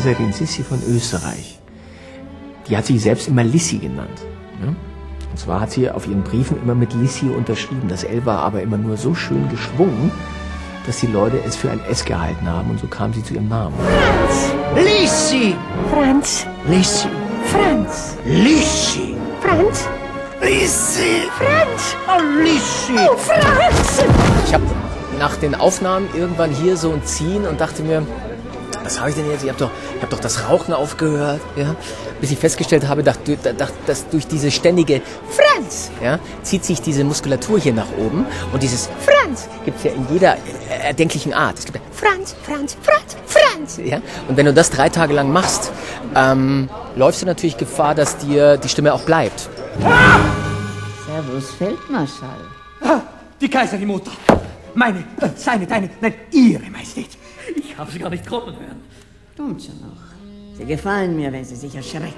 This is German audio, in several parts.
Kaiserin Sissi von Österreich. Die hat sich selbst immer Lissi genannt. Ne? Und zwar hat sie auf ihren Briefen immer mit Lissi unterschrieben. Das L war aber immer nur so schön geschwungen, dass die Leute es für ein S gehalten haben und so kam sie zu ihrem Namen. Franz! Lissi! Franz! Lissi! Franz! Lissi! Franz! Lissi! Franz! Oh, Lissi! Oh, Franz! Ich habe nach den Aufnahmen irgendwann hier so ein Ziehen und dachte mir, was habe ich denn jetzt? Ich habe doch, ich hab doch das Rauchen aufgehört, ja? bis ich festgestellt habe, dass, dass durch diese ständige Franz ja, zieht sich diese Muskulatur hier nach oben und dieses Franz gibt es ja in jeder erdenklichen Art. Es gibt ja Franz, Franz, Franz, Franz. Ja? Und wenn du das drei Tage lang machst, ähm, läufst du natürlich Gefahr, dass dir die Stimme auch bleibt. Servus, Feldmarschall. Ah, die Kaiserin Mutter. Meine, äh, seine, deine, nein, ihre Majestät. Ich habe sie gar nicht kommen hören. Kommt schon noch. Sie gefallen mir, wenn Sie sich erschrecken.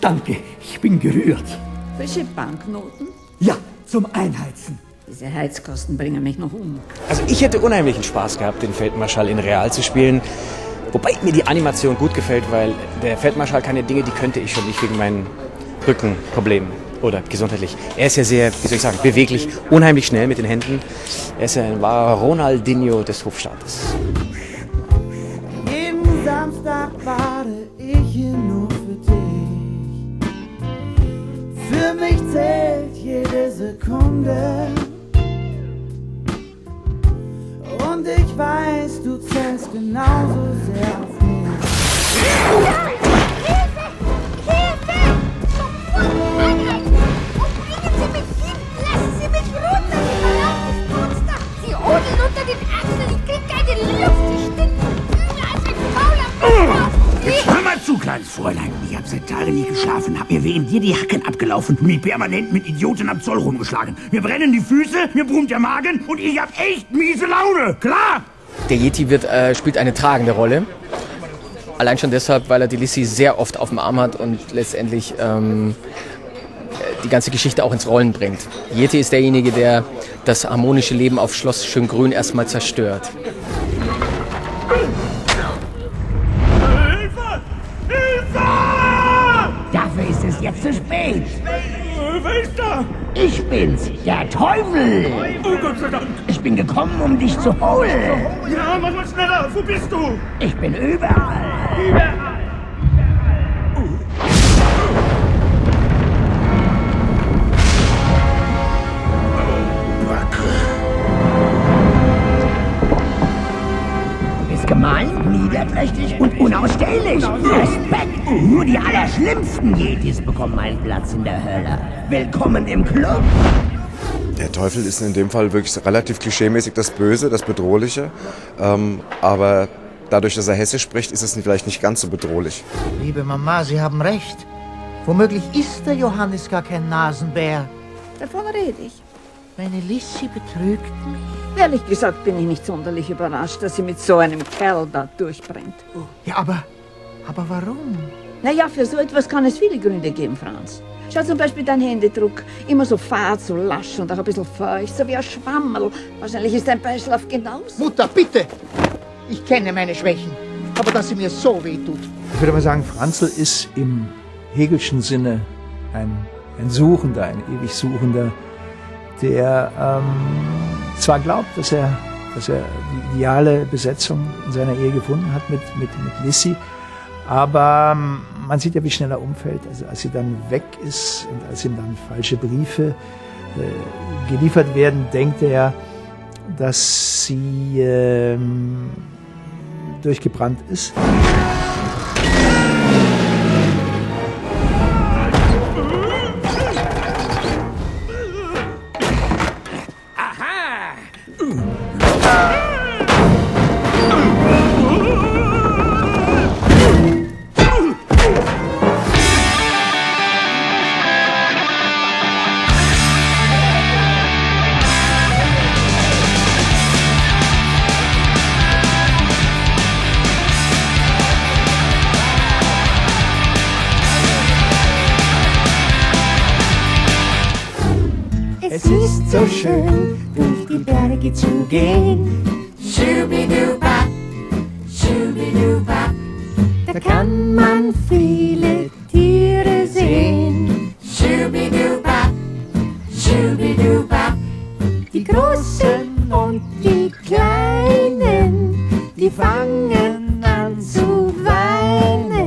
Danke, ich bin gerührt. Frische Banknoten? Ja, zum Einheizen. Diese Heizkosten bringen mich noch um. Also ich hätte unheimlichen Spaß gehabt, den Feldmarschall in Real zu spielen. Wobei mir die Animation gut gefällt, weil der Feldmarschall kann ja Dinge, die könnte ich schon nicht wegen meinen Rückenproblemen oder gesundheitlich. Er ist ja sehr, wie soll ich sagen, beweglich, unheimlich schnell mit den Händen. Er ist ja ein wahrer Ronaldinho des Hofstaates. Hier nur für dich. Für mich zählt jede Sekunde. Und ich weiß, du zählst genauso sehr auf mich. Fräulein. Ich hab seit Tagen nicht geschlafen, hab mir wegen dir die Hacken abgelaufen und mich permanent mit Idioten am Zoll rumgeschlagen. Mir brennen die Füße, mir brummt der Magen und ich hab echt miese Laune. Klar? Der Yeti wird, äh, spielt eine tragende Rolle. Allein schon deshalb, weil er die Lissy sehr oft auf dem Arm hat und letztendlich ähm, die ganze Geschichte auch ins Rollen bringt. Yeti ist derjenige, der das harmonische Leben auf Schloss Schöngrün erstmal zerstört. Ist jetzt zu spät. Wer ist da? Ich bin's, der Teufel. Oh Gott sei Dank. Ich bin gekommen, um dich zu holen. Ja, mach mal schneller. Wo bist du? Ich bin überall. Überall. Gemein, niederträchtig und unausstehlich. Respekt! Nur die allerschlimmsten Yetis bekommen einen Platz in der Hölle. Willkommen im Club! Der Teufel ist in dem Fall wirklich relativ klischeemäßig das Böse, das Bedrohliche. Ähm, aber dadurch, dass er Hessisch spricht, ist es vielleicht nicht ganz so bedrohlich. Liebe Mama, Sie haben recht. Womöglich ist der Johannes gar kein Nasenbär. Davon rede ich. Meine Lissy betrügt mich. Ehrlich gesagt bin ich nicht sonderlich überrascht, dass sie mit so einem Kerl da durchbrennt. Ja, aber, aber warum? Naja, für so etwas kann es viele Gründe geben, Franz. Schau zum Beispiel dein Händedruck. Immer so fad, so lasch und auch ein bisschen feucht, so wie ein Schwammerl. Wahrscheinlich ist dein Beischlaf genauso. Mutter, bitte! Ich kenne meine Schwächen. Aber dass sie mir so wehtut. Ich würde mal sagen, Franzl ist im Hegelschen Sinne ein, ein Suchender, ein ewig Suchender, der ähm, zwar glaubt, dass er, dass er die ideale Besetzung in seiner Ehe gefunden hat mit, mit, mit Lissy, aber ähm, man sieht ja, wie schnell er umfällt. Also als sie dann weg ist und als ihm dann falsche Briefe äh, geliefert werden, denkt er, dass sie ähm, durchgebrannt ist. So schön, durch die Berge zu gehen. Schubiduba, schubiduba. Da kann man viele Tiere sehen. Schubiduba, schubiduba. Die Großen und die Kleinen, die fangen an zu weinen,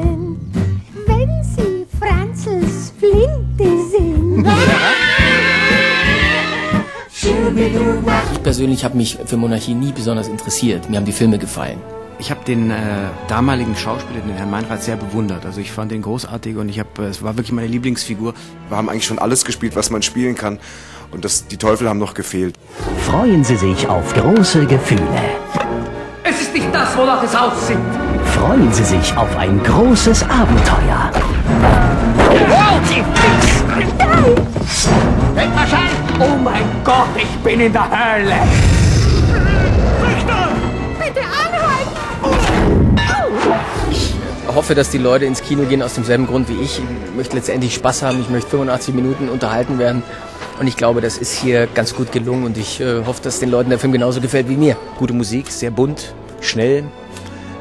Ich persönlich habe mich für Monarchie nie besonders interessiert. Mir haben die Filme gefallen. Ich habe den äh, damaligen Schauspieler, den Herrn Meinrad, sehr bewundert. Also ich fand den großartig und ich habe, äh, es war wirklich meine Lieblingsfigur. Wir haben eigentlich schon alles gespielt, was man spielen kann. Und das, die Teufel haben noch gefehlt. Freuen Sie sich auf große Gefühle. Es ist nicht das, wonach es aussieht. Freuen Sie sich auf ein großes Abenteuer. Ich bin in der Hölle! Bitte anhalten! Ich hoffe, dass die Leute ins Kino gehen aus demselben Grund wie ich. Ich möchte letztendlich Spaß haben. Ich möchte 85 Minuten unterhalten werden. Und ich glaube, das ist hier ganz gut gelungen. Und ich äh, hoffe, dass den Leuten der Film genauso gefällt wie mir. Gute Musik, sehr bunt, schnell.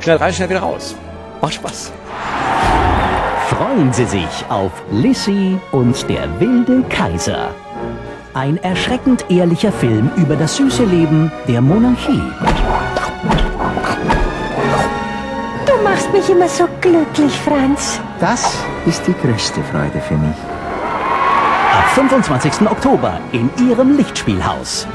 Schnell rein, schnell wieder raus. Macht Spaß. Freuen Sie sich auf Lissy und der wilde Kaiser. Ein erschreckend ehrlicher Film über das süße Leben der Monarchie. Du machst mich immer so glücklich, Franz. Das ist die größte Freude für mich. Ab 25. Oktober in Ihrem Lichtspielhaus.